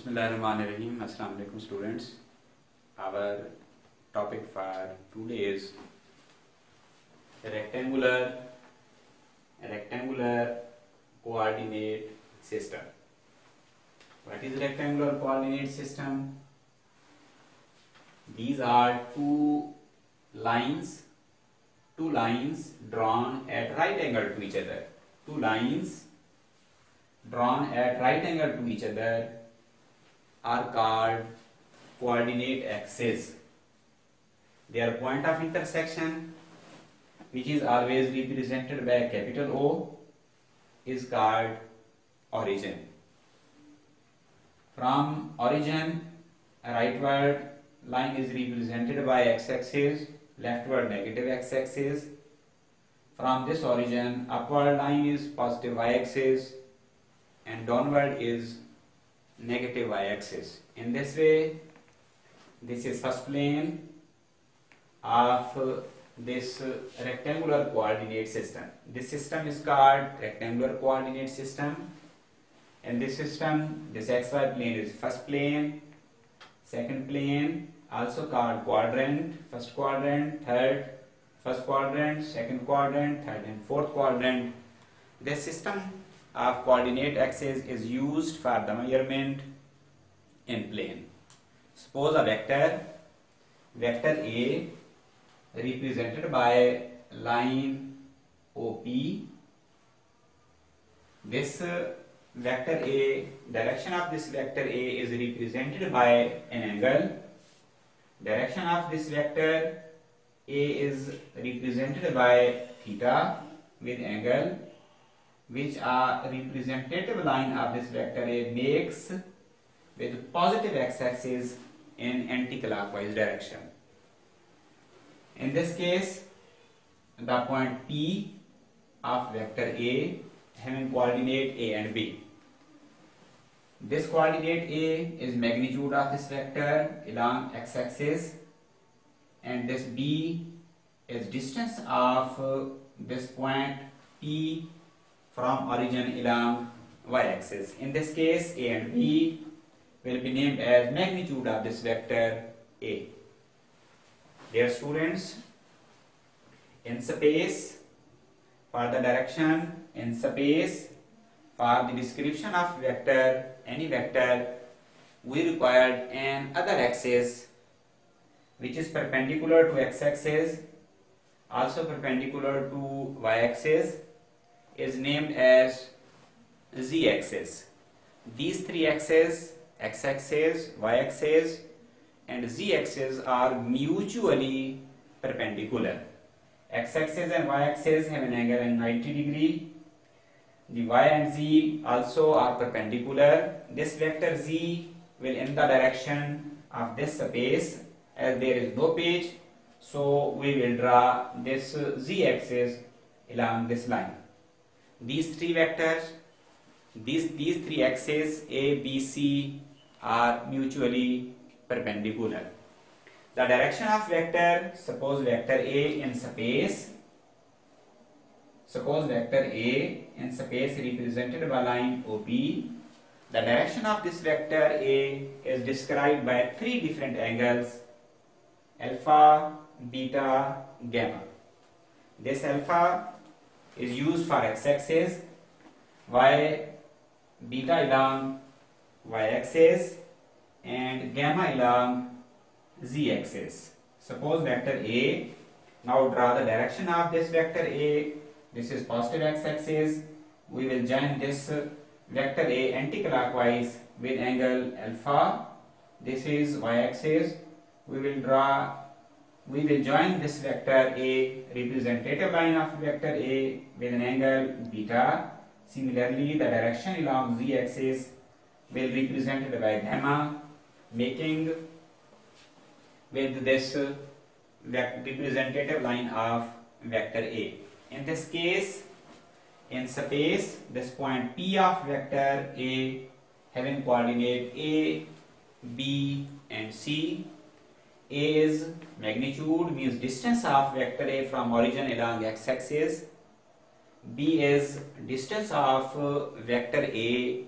Bismillahirrahmanirrahim. Assalamu alaikum students. Our topic for today is rectangular rectangular coordinate system. What is rectangular coordinate system? These are two lines two lines drawn at right angle to each other. Two lines drawn at right angle to each other are called coordinate axes. Their point of intersection, which is always represented by capital O, is called origin. From origin, a rightward line is represented by x-axis, leftward negative x-axis. From this origin, upward line is positive y-axis and downward is negative y-axis. In this way, this is first plane of this rectangular coordinate system. This system is called rectangular coordinate system. In this system, this xy plane is first plane, second plane, also called quadrant, first quadrant, third, first quadrant, second quadrant, third and fourth quadrant. This system of coordinate axis is used for the measurement in plane. Suppose a vector, vector A represented by line OP. This uh, vector A, direction of this vector A is represented by an angle. Direction of this vector A is represented by theta with angle which are representative line of this vector A makes with positive x-axis in anti-clockwise direction. In this case, the point P of vector A having coordinate A and B. This coordinate A is magnitude of this vector along x-axis and this B is distance of this point P from origin along y-axis. In this case, A and B will be named as magnitude of this vector A. Dear students, in space, for the direction in space, for the description of vector, any vector, we required an other axis which is perpendicular to x-axis, also perpendicular to y-axis, is named as z-axis. These three axes, x-axis, y-axis and z-axis are mutually perpendicular. X-axis and y-axis have an angle of 90 degree. The y and z also are perpendicular. This vector z will in the direction of this space as there is no page. So we will draw this z-axis along this line these three vectors these these three axes a b c are mutually perpendicular. The direction of vector suppose vector a in space suppose vector a in space represented by line op the direction of this vector a is described by three different angles alpha beta gamma. This alpha is used for x-axis, y beta along y-axis and gamma along z-axis. Suppose vector A, now draw the direction of this vector A, this is positive x-axis, we will join this vector A anti-clockwise with angle alpha, this is y-axis, we will draw we will join this vector A, representative line of vector A with an angle beta. Similarly, the direction along z-axis will be represented by gamma, making with this representative line of vector A. In this case, in space, this point P of vector A having coordinate A, B and C a is magnitude means distance of vector A from origin along x-axis. B is distance of uh, vector A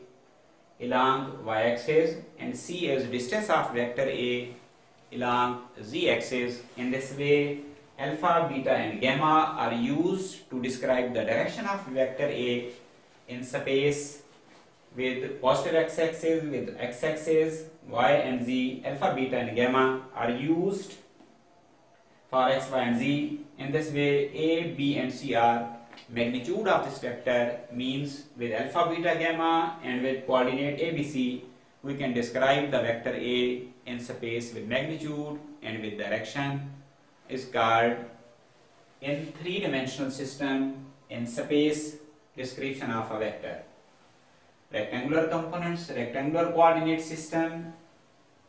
along y-axis and c is distance of vector A along z-axis. In this way, alpha, beta and gamma are used to describe the direction of vector A in space with positive x-axis, with x-axis, y and z, alpha, beta and gamma are used for x, y and z. In this way, A, B and C are magnitude of this vector means with alpha, beta, gamma and with coordinate ABC, we can describe the vector A in space with magnitude and with direction is called in three-dimensional system in space description of a vector. Rectangular components, rectangular coordinate system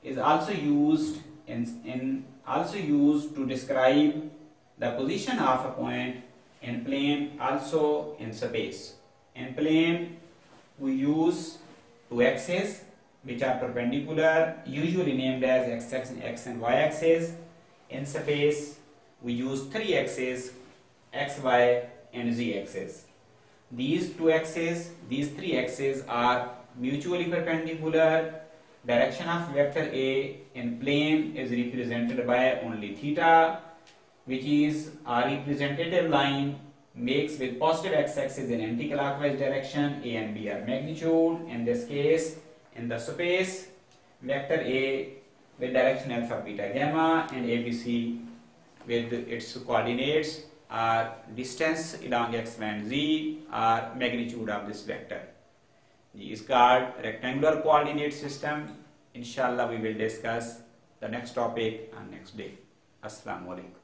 is also used in, in also used to describe the position of a point in plane also in space. In plane we use two axes which are perpendicular usually named as x, -axis, x and y axis. In space we use three axes x, y and z axis. These two axes, these three axes are mutually perpendicular. Direction of vector A in plane is represented by only theta which is a representative line makes with positive x-axis in anti-clockwise direction a and b are magnitude in this case in the space vector a with direction alpha beta gamma and abc with its coordinates distance along x and z are magnitude of this vector. G is called rectangular coordinate system. Inshallah we will discuss the next topic on next day. Assalamu alaikum